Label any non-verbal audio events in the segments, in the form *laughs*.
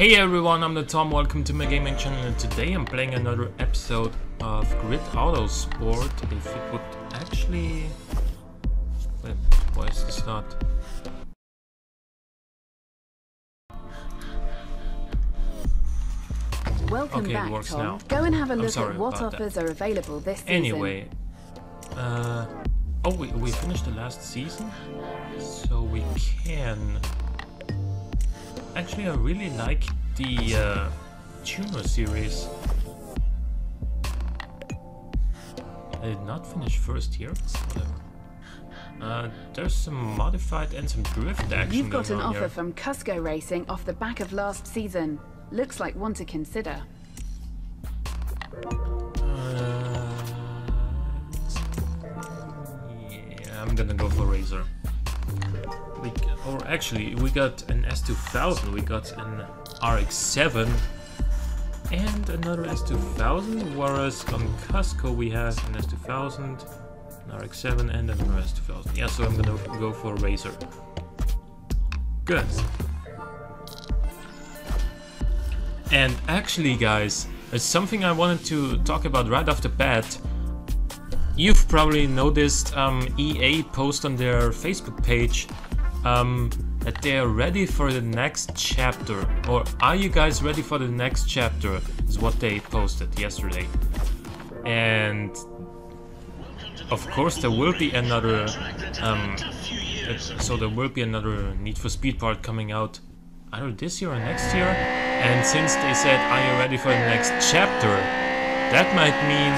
Hey everyone, I'm the Tom, welcome to my gaming channel and today I'm playing another episode of Grid Autosport. If it would actually... Wait, why is this not... Welcome Okay, it back, works Tom. now. Go and have a look at what about that. offers are available this season. Anyway, uh, oh, we, we finished the last season, so we can. Actually, I really like the uh, Tuner series. I did not finish first here. Whatever. Uh, there's some modified and some drift action You've got an offer here. from Cusco Racing off the back of last season. Looks like one to consider. Uh, yeah, I'm gonna go for Razor. We, or actually, we got an S2000, we got an RX-7 and another S2000, whereas on Cusco we have an S2000, an RX-7 and another S2000. Yeah, so I'm gonna go for a Razor. Good. And actually, guys, it's something I wanted to talk about right off the bat. You've probably noticed um, EA post on their Facebook page um, that they are ready for the next chapter. Or are you guys ready for the next chapter? Is what they posted yesterday. And of course, there will be another. Um, uh, so there will be another Need for Speed part coming out either this year or next year. And since they said, "Are you ready for the next chapter?" that might mean,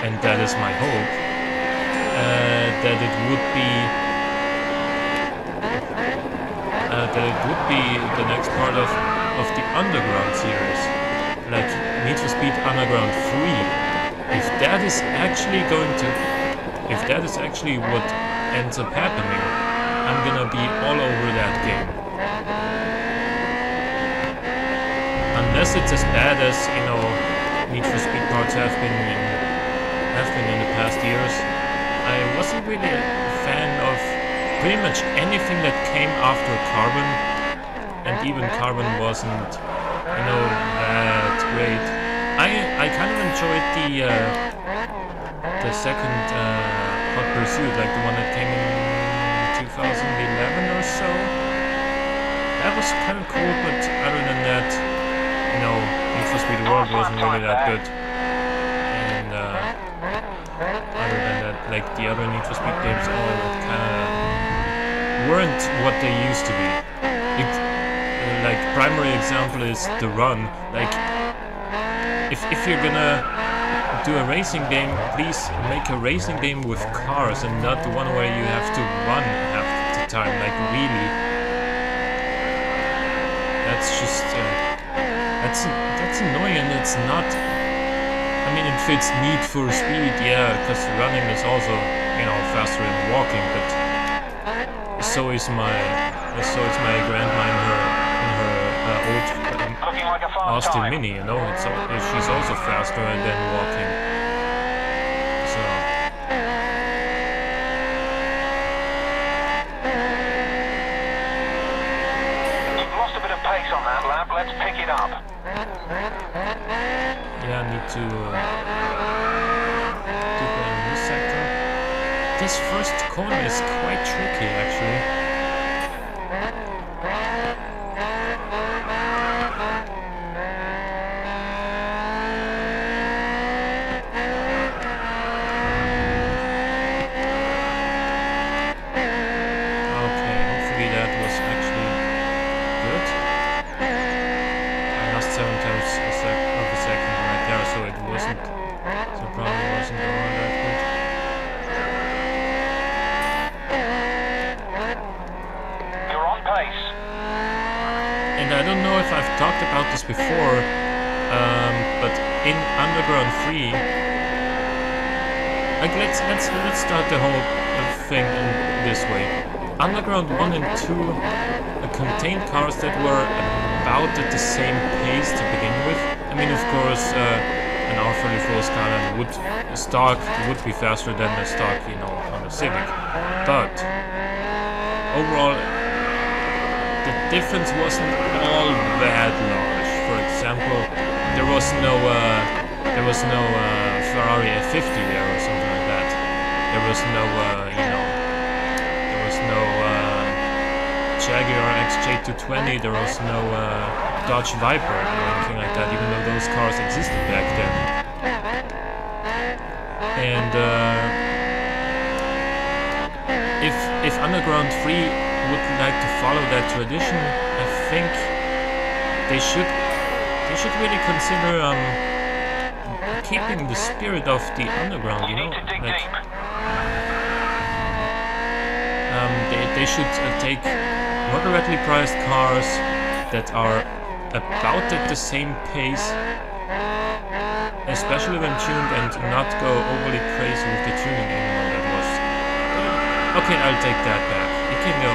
and that is my hope, uh, that it would be. Uh, that it would be the next part of, of the Underground series, like Need for Speed Underground 3. If that is actually going to, if that is actually what ends up happening, I'm gonna be all over that game. Unless it's as bad as you know Need for Speed parts have been in, have been in the past years. I wasn't really a fan of pretty much anything that came after Carbon, and even Carbon wasn't you know that great. I I kind of enjoyed the uh, the second uh, Hot Pursuit, like the one that came in 2011 or so. That was kind of cool, but other than that, you know, Need for Speed World wasn't really that good. And uh, other than that, like the other Need for Speed games, all kind of weren't what they used to be. It, like primary example is the Run. Like if if you're gonna do a racing game, please make a racing game with cars and not the one where you have to run half the time. Like really, that's just uh, that's that's annoying and it's not. It fits Need for Speed, yeah, because running is also you know faster than walking, but so is my so is my grandma in her in her uh, old um, like Austin time. Mini, you know, it's she's also faster than walking. So You've lost a bit of pace on that lap. Let's pick it up. I need to uh, do in this sector. This first corner is quite tricky, actually. Okay, hopefully that was actually good. I lost seven times a sec of a second right there, so it wasn't, so it probably wasn't all that good. You're on pace. And I don't know if I've talked about this before, um, but in Underground 3, like let's let's let's start the whole thing in this way. Underground 1 and 2 uh, contained cars that were about at the same pace to begin with. I mean, of course, uh, an R34 Skyline would stock would be faster than a stock, you know, on Honda Civic, but overall the difference wasn't all was no uh, there was no Ferrari F50 there or something like that. There was no, uh, you know, there was no uh, Jaguar XJ220. There was no uh, Dodge Viper or anything like that. Even though those cars existed back then. And uh, if if Underground 3 would like to follow that tradition, I think they should they should really consider um, keeping the spirit of the underground. You You know, need to dig like um, they they should uh, take moderately priced cars that are about at the same pace, especially when tuned, and not go overly crazy with the tuning anymore. That was okay. I'll take that back. You can go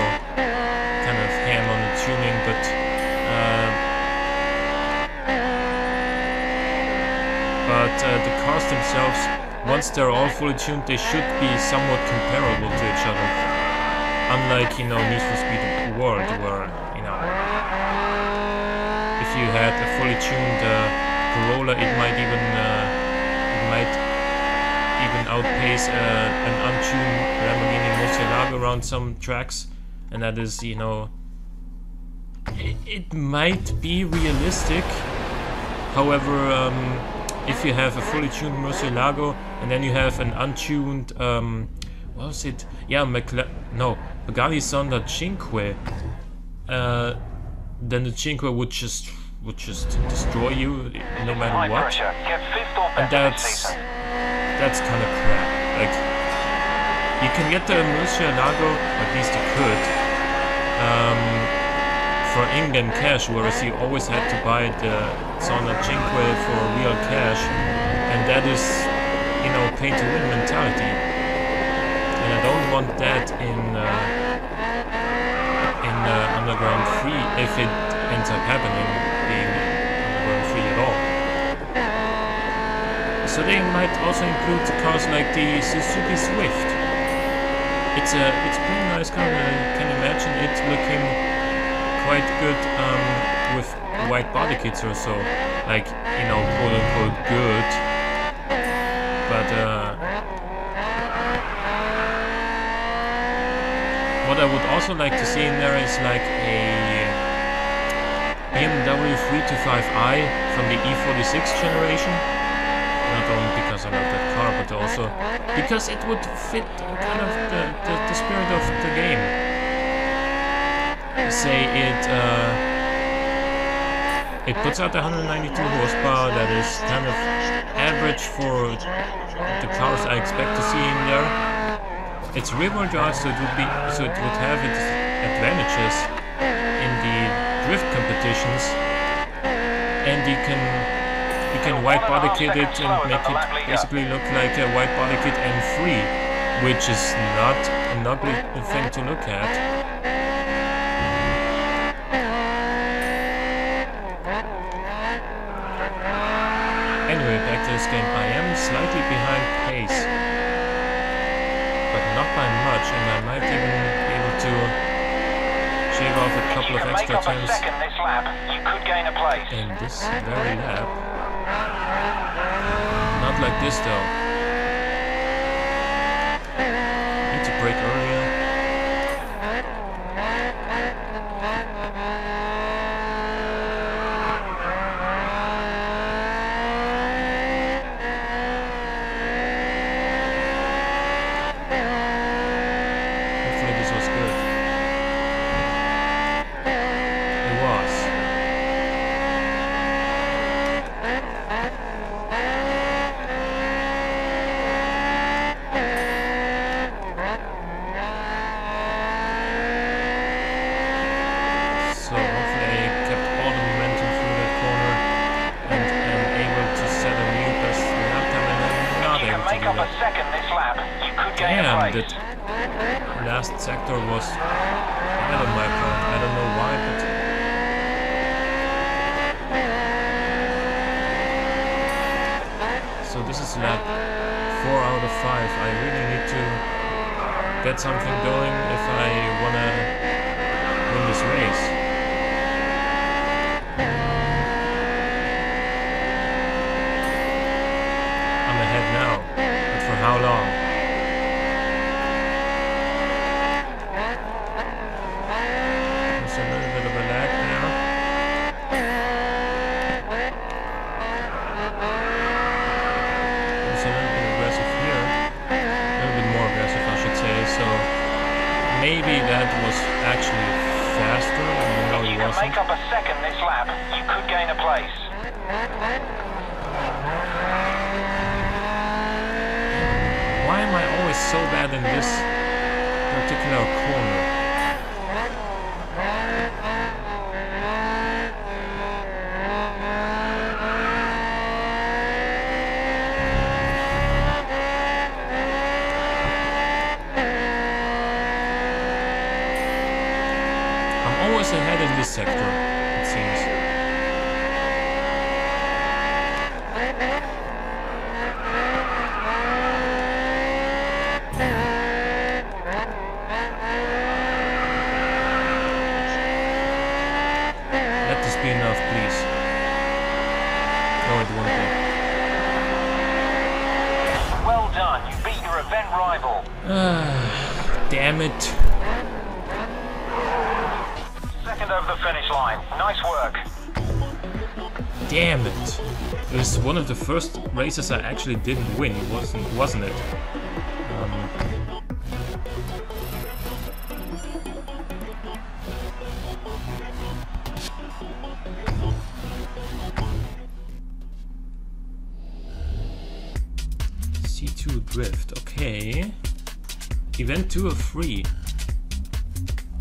themselves, once they're all fully tuned, they should be somewhat comparable to each other. Unlike, you know, Need for Speed World, where, you know, if you had a fully tuned uh, Corolla, it might even, uh, it might even outpace uh, an untuned Lamborghini Murcielago around some tracks, and that is, you know, it, it might be realistic. However, um, if you have a fully tuned Murcielago and then you have an untuned, um, what was it? Yeah, McLa- no, Pagani Zonda Cinque, uh, then the Cinque would just would just destroy you no matter what. pressure. Get fifth or And that's that's kind of crap. Like you can get the Murcielago, at least you could, um, for in-game cash, whereas you always had to buy the Zonda Cinque for real cash, and that is, you know, pay-to-win mentality. And I don't want that in uh, in uh, Underground 3 if it ends up happening, being Underground 3 at all. So they might also include cars like the Suzuki Swift. It's a it's pretty nice car. I can imagine it looking quite good um, with white body kits or so, like you know, quote unquote good. But uh, what I would also like to see in there is like a BMW 325i from the E46 generation not only because I love that car, but also because it would fit kind of the, the, the spirit of the game. Say it uh, it puts out 192 horsepower. That is kind of average for the cars I expect to see in there. It's rear-wheel drive, so it would be so it would have its advantages in the drift competitions, and you can you can white body kit it and make it basically look like a white body kit M3, which is not an ugly thing to look at. Anyway, back to this game. I am slightly behind pace, but not by much, and I might even be able to shave off a couple of extra times this lap, you could gain a place. in this very lap. Not like this though. Need to brake earlier. Hopefully this was good. It was. So hopefully I kept all the momentum through that corner and am able to set a new best lap time and I'm not You can able to make do up a that. second this lap, you could gain Damn, a that place. last sector was bad on my. I don't know why, but so this is lap four out of five. I really need to get something going if I wanna win this race. was actually faster, even though You can make up a second this lap. You could gain a place. Why am I always so bad in this particular corner? I'm always ahead in this sector, it seems. Let this be enough, please. No, it won't be. Well done. You beat your event rival. Damn it. Second over the finish line. Nice work. Damn it. It was one of the first races I actually didn't win, wasn't wasn't it? Um, C2 drift, okay. Event 2 of 3.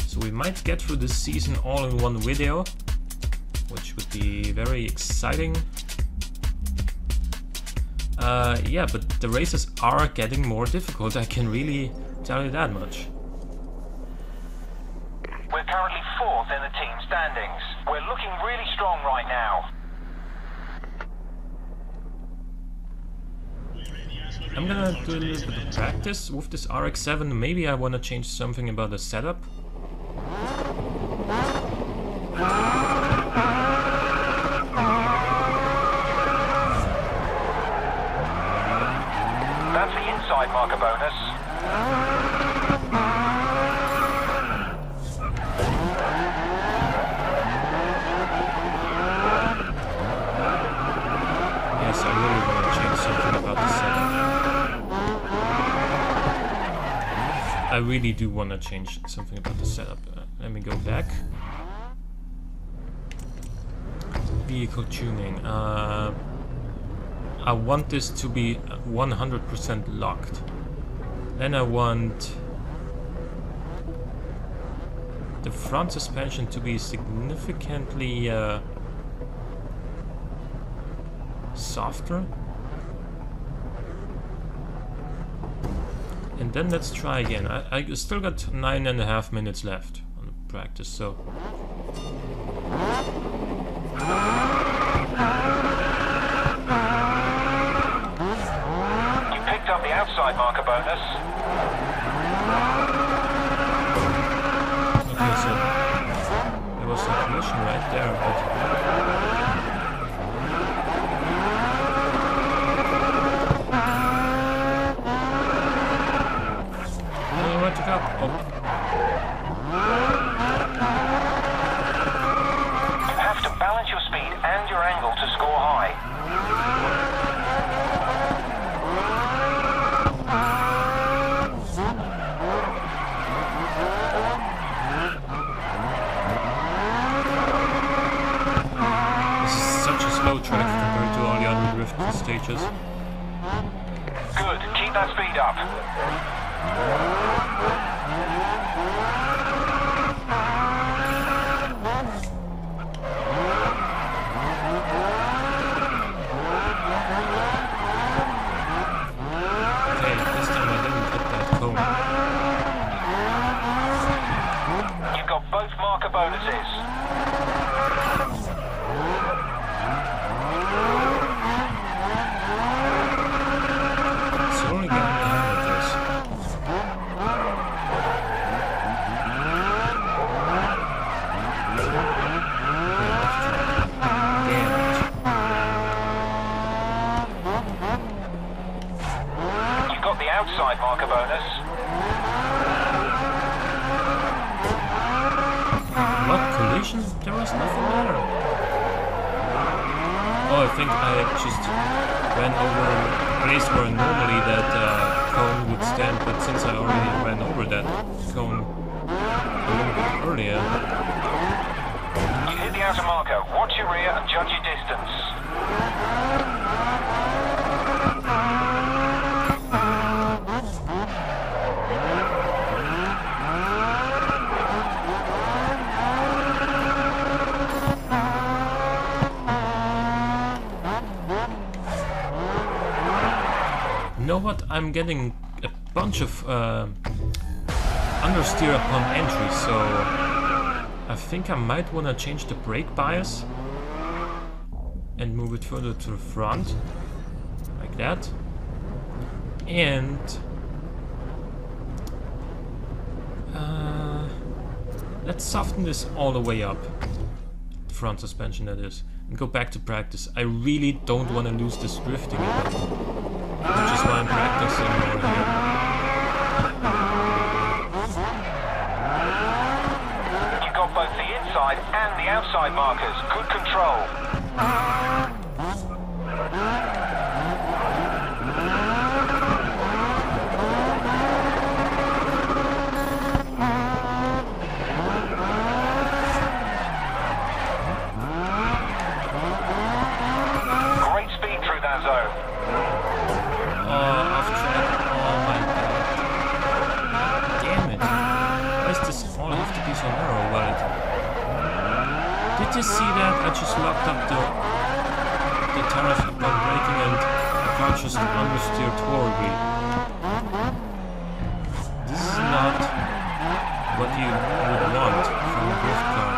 So we might get through this season all in one video which would be very exciting. Uh, yeah, but the races are getting more difficult, I can really tell you that much. We're currently fourth in the team standings. We're looking really strong right now. I'm gonna do a little bit of practice with this RX-7, maybe I wanna change something about the setup. That's the inside marker bonus. Yes, I really wanna change something about the setup. I really do wanna change something about the setup. Uh, let me go back. Vehicle tuning. Uh, I want this to be 100% locked. Then I want the front suspension to be significantly uh, softer. Then let's try again. I, I still got nine and a half minutes left on the practice, so You picked up the outside marker bonus. okay. So there was a collision right there, angle to score high. this is such a slow track compared to all the other drift stages. Good. Keep that speed up. Okay, this time I didn't hit that cone. You've got both marker bonuses. Slowly getting the hang of this. Damn You've got the outside marker bonus. It. What collision? There was nothing there. Oh, I think I just ran over a place where normally that uh, cone would stand, but since I already ran over that cone, earlier. You hit the outer marker. Watch your rear and judge your distance. I'm getting a bunch of uh, understeer upon entry, so I think I might want to change the brake bias and move it further to the front, like that. And uh, let's soften this all the way up, front suspension that is, and go back to practice. I really don't want to lose this drifting which is why I'm practicing more. You got both the inside and the outside markers. Good control. Great speed through that zone. Oh, off track. Oh my god. Damn it. Why does this all have to be so narrow? Well, did you see that? I just locked up the the tariff upon braking and car just understeered horribly. This is not what you would want from a drift car.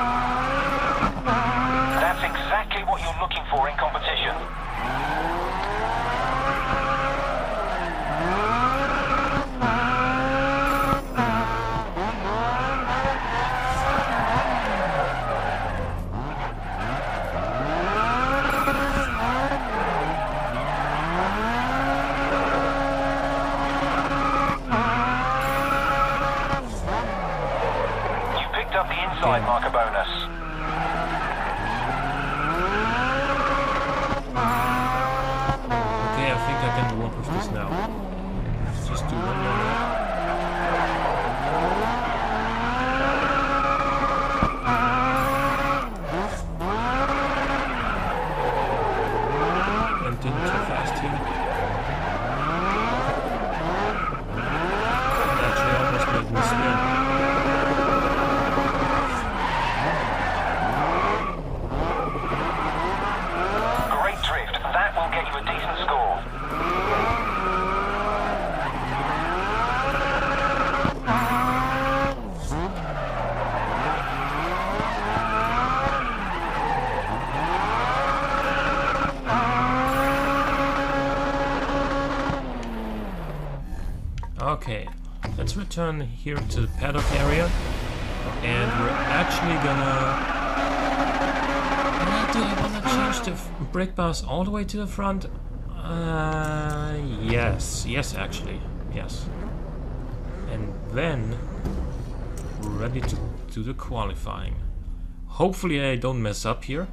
That's exactly what you're looking for in competition. You picked up the inside marker bonus. Okay, I think I can work with this now. Let's just do one more. lap. Went in too fast here. It actually almost made me spin. Great drift. That will get you a decent score. Okay, let's return here to the paddock area. And we're actually gonna... Do I wanna change the brake bias all the way to the front? Uh, yes, yes actually, yes. And then, we're ready to do the qualifying. Hopefully I don't mess up here.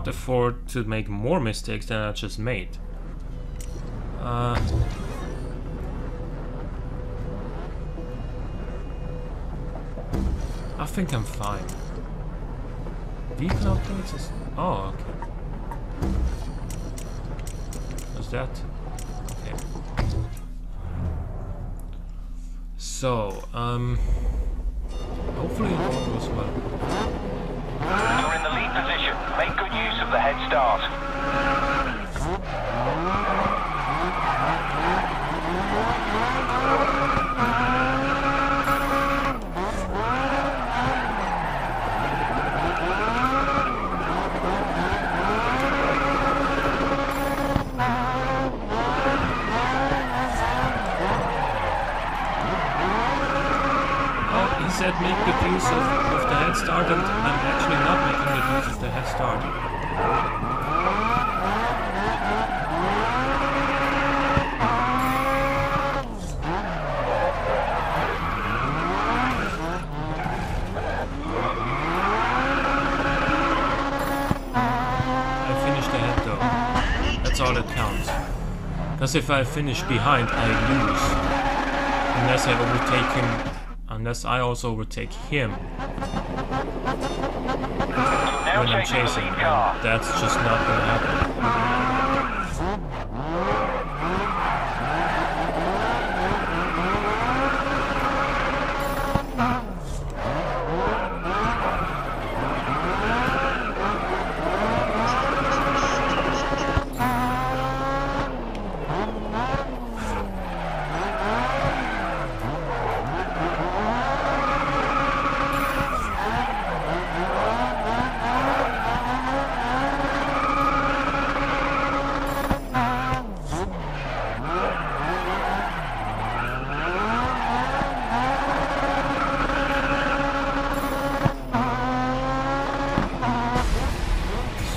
Cannot afford to make more mistakes than I just made. Uh, I think I'm fine. Vehicle updates is... Oh, okay. Was that? Okay. So, um... Hopefully it all goes well. You're in the lead position. Make good use of the head start. He said make good use of, of the head start and I'm actually not making good use of the head start. Because if I finish behind, I lose. Unless I overtake him. Unless I also overtake him when I'm chasing the chasing. lead car. And that's just not gonna happen.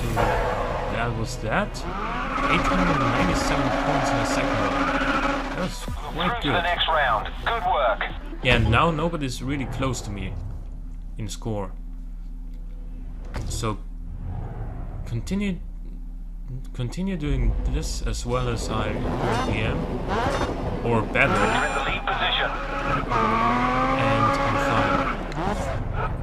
So that was that. 897 points in a second round. That's Through quite to the good. next round. Good work. Yeah, now nobody's really close to me in score. So continue continue doing this as well as I currently am, or better, You're in the lead position. and I'm fine.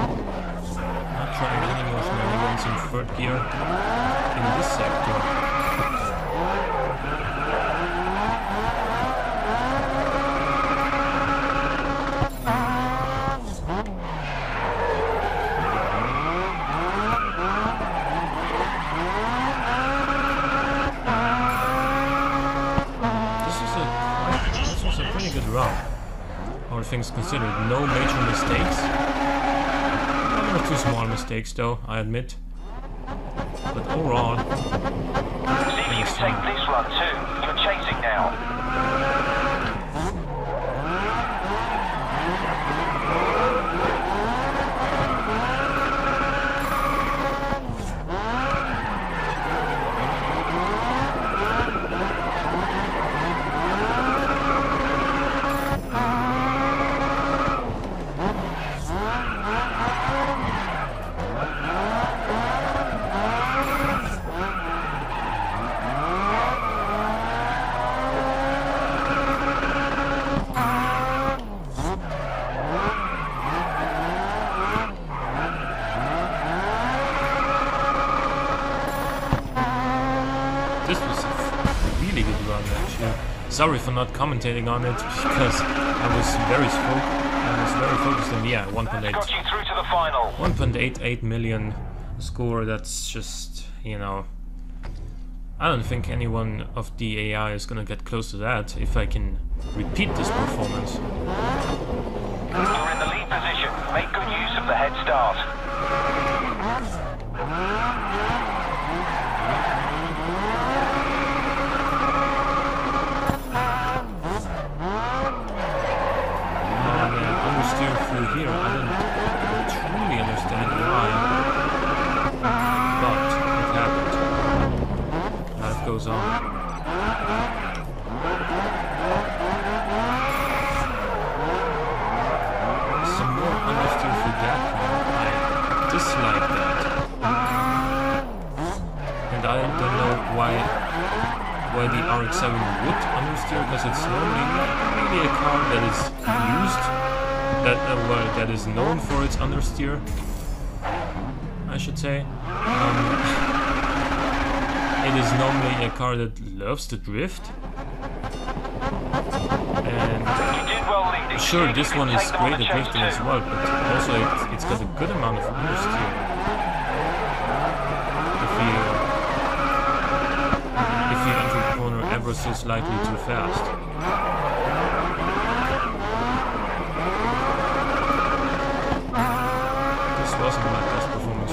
Not trying any more shenanigans in third gear in this sector. This was a quite, this was a pretty good run. All things considered, no major mistakes. One or two small mistakes, though, I admit. But overall, See if you can take this run too. You're chasing now. this was a f- really good run, actually. Sorry for not commentating on it because I was very I was very focused on yeah, That's 1.8 got you through to the final. 1.88 million score. That's just you know. I don't think anyone of the AI is gonna get close to that if I can repeat this performance. know, I don't truly understand why, but it happened. Life goes on. Some more understeer for that one. I dislike that. And I don't know why why the RX-7 would understeer, because it's normally, normally a car that is used that uh, well, that is known for its understeer. I should say. Um, *laughs* it is normally a car that loves to drift. And sure, this one is great at drifting as well, but also it, it's got a good amount of understeer. If you if you enter the corner ever so slightly too fast. This wasn't my best performance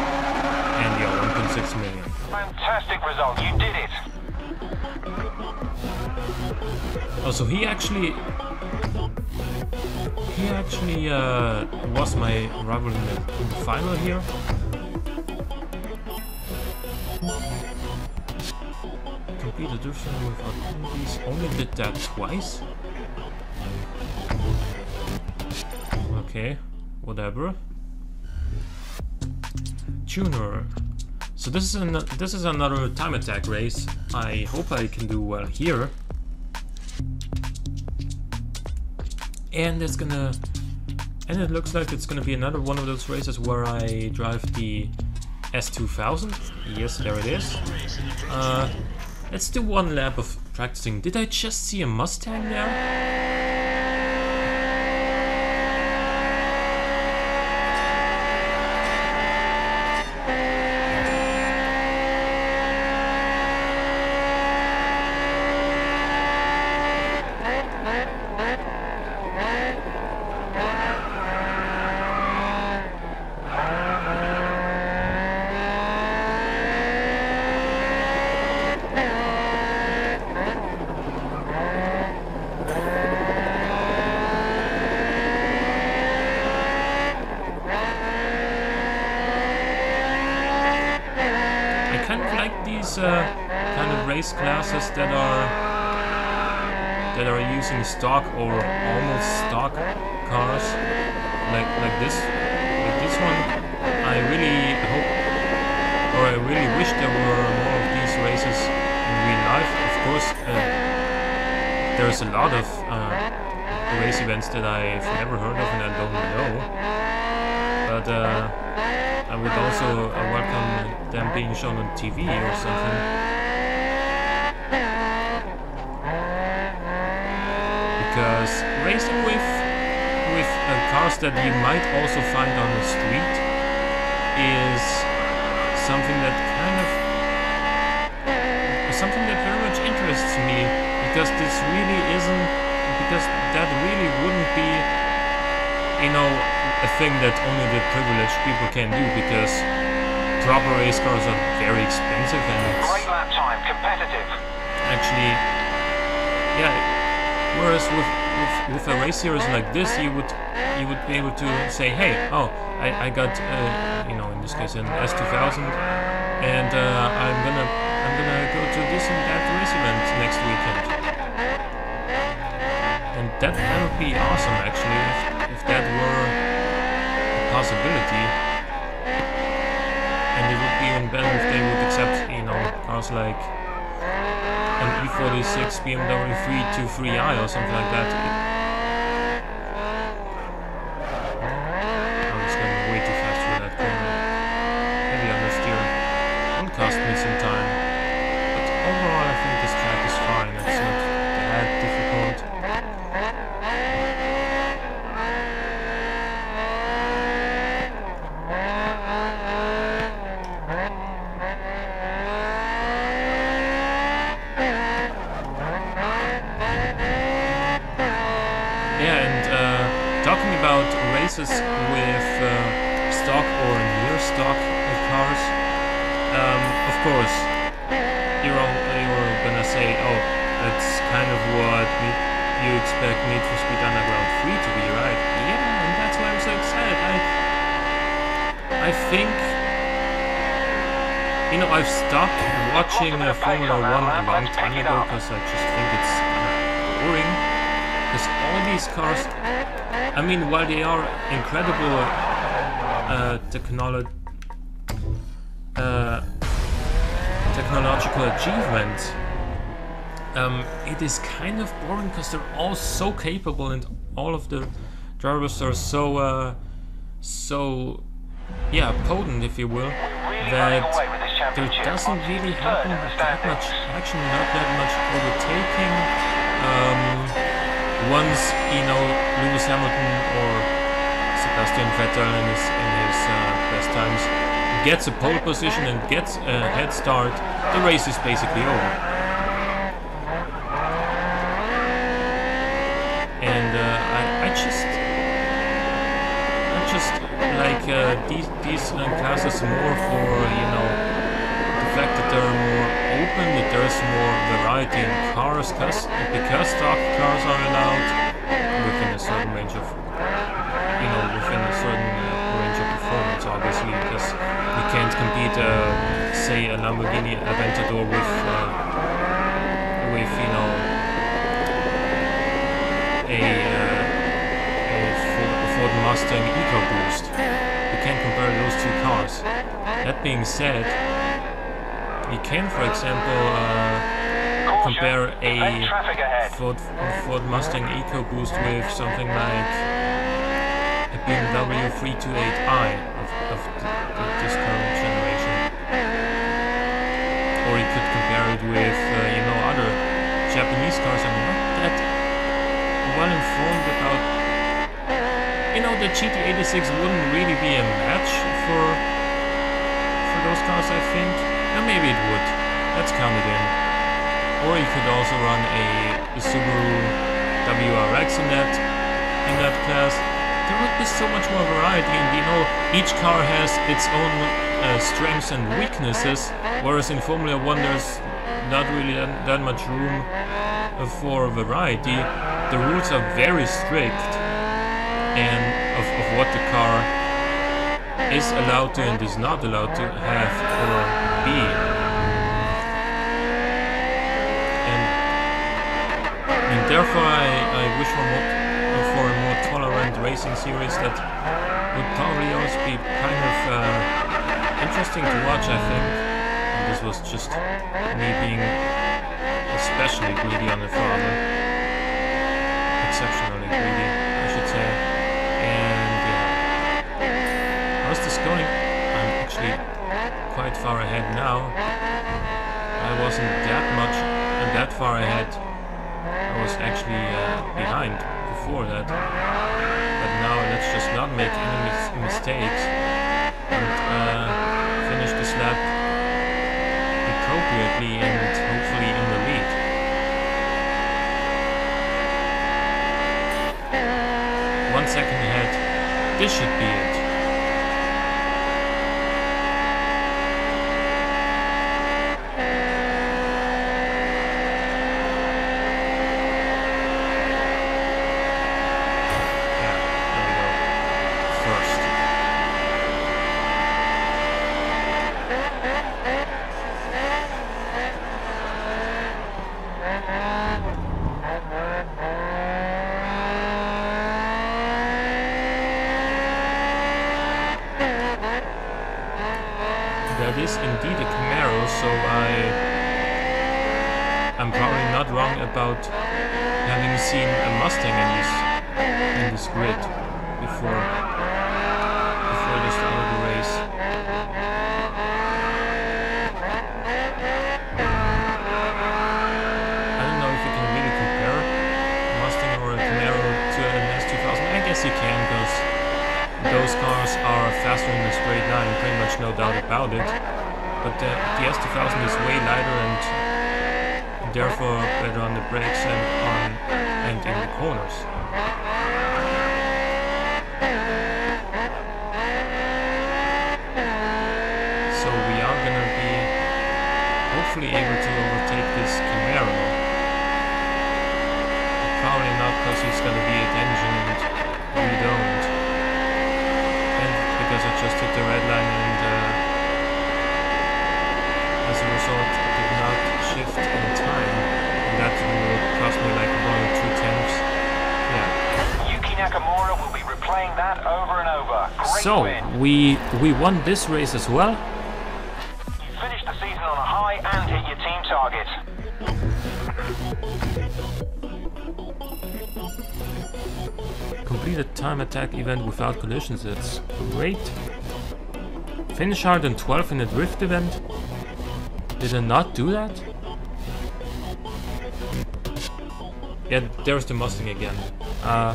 1.6 million. Fantastic result. You did it. Also, he actually he actually uh, was my rival in the, in the final here. Complete run without penalties. Only did that twice. Okay, whatever. Tuner. So this is an this is another time attack race. I hope I can do well here. and it's gonna and it looks like it's gonna be another one of those races where I drive the S2000 yes there it is uh, let's do one lap of practicing did I just see a Mustang there? I kind of like these uh, kind of race classes that are that are using stock or almost stock cars, like like this, like this one. I really hope, or I really wish there were more of these races in real life. Of course, uh, there's a lot of uh, race events that I've never heard of and I don't know, but. Uh, I would also uh, welcome them being shown on TV or something. Because racing with with cars that you might also find on the street is something that kind of something that very much interests me because this really isn't because that really wouldn't be you know a thing that only the privileged people can do because proper race cars are very expensive and it's Great lap time. Competitive. actually yeah whereas with, with with a race series like this you would you would be able to say hey oh I, I got uh, you know in this case an S2000 and uh, I'm gonna I'm gonna go to this and that race event next weekend and that, that would be awesome actually if, if that were a possibility and it would be even better if they would accept you know cars like an E46 BMW 323i or something like that. I was going way too fast for that corner. Heavy understeer. Won't cost me some time. But overall I think this track is fine. It's not that difficult. differences with uh, stock or near stock uh, cars. Um, of course, you're, all, you're gonna say, oh, that's kind of what me- you expect Need for Speed Underground 3 to be, right? Yeah, and that's why I'm so excited. Like, I think, you know, I've stopped watching uh, Formula One a long time ago because I just think it's kinda boring. Because all these cars, I mean, while they are incredible uh, uh, technological achievement. um, it is kind of boring because they're all so capable and all of the drivers are so, uh, so, yeah, potent, if you will, that there doesn't really happen that much action, not that much overtaking. Um, once you know Lewis Hamilton or Sebastian Vettel in his in his uh, best times gets a pole position and gets a head start, the race is basically over. And uh, I, I just I just like uh, these these uh, classes more for you know the fact that they're more open, that there's more variety in cars, cause, because stock cars are allowed within a certain range of you know within a certain uh, range of performance, obviously, because you can't compete, uh, say, a Lamborghini Aventador with uh, with you know a, uh, a Ford, Mustang EcoBoost. You can't compare those two cars. That being said, you can, for example, uh, compare a. Ford, Ford Mustang EcoBoost with something like a BMW 328i of, of th- th- this current generation. Or you could compare it with, uh, you know, other Japanese cars. I'm not that well informed about. You know, the GT86 wouldn't really be a match for for those cars, I think. Or maybe it would. Let's count it in. Or you could also run a, a Subaru WRX in that in that class. There would be so much more variety, and you know, each car has its own uh, strengths and weaknesses. Whereas in Formula One, there's not really that, that much room for variety. The rules are very strict, and of, of what the car is allowed to and is not allowed to have or be. And, and therefore, I, I wish for more for a more tolerant racing series that would probably also be kind of uh, interesting to watch. I think. This was just me being especially greedy on the father, exceptionally greedy, I should say. And yeah. How's this going? I'm actually quite far ahead now. I wasn't that much and that far ahead. I was actually uh, behind before that. But now let's just not make any mis- mistakes and uh, finish this lap appropriately and hopefully in the lead. One second ahead. This should be it. Yeah, there we go. First. That is indeed a Camaro, so I I'm probably not wrong about having seen a Mustang in this in this grid before before the start of the race. I don't know if you can really compare a Mustang or a Camaro to an S2000. I guess you can because those cars are faster in pretty much no doubt about it. But the, the S2000 is way lighter and therefore better on the brakes and on and in the corners. So we are gonna be hopefully able to overtake this Camaro. Probably not because he's gonna be at engine and we don't. And because I just hit the red line and uh, as a result I did not shift in time. And that will cost me like one or two tenths. Nakamura will be replaying that over and over. Great So win. we we won this race as well. You finished the season on a high and hit your team target. Complete a time attack event without collisions. That's great. Finish hard and 12 in a drift event. Did I not do that? Yeah, there's the Mustang again. Uh,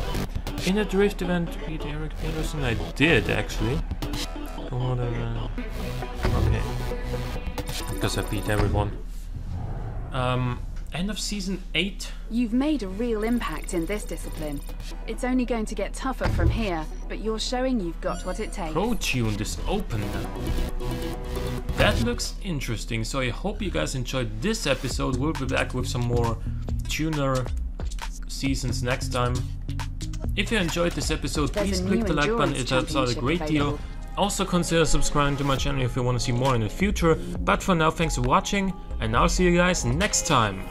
in a drift event, beat Eric Peterson. I did actually. Oh, whatever. Okay. Because I beat everyone. Um, end of season 8. You've made a real impact in this discipline. It's only going to get tougher from here, but you're showing you've got what it takes. Pro tuned is open now. That looks interesting, so I hope you guys enjoyed this episode. We'll be back with some more tuner seasons next time. If you enjoyed this episode, There's please click the like button, it helps out a great deal. Also consider subscribing to my channel if you want to see more in the future. But for now, thanks for watching, and I'll see you guys next time.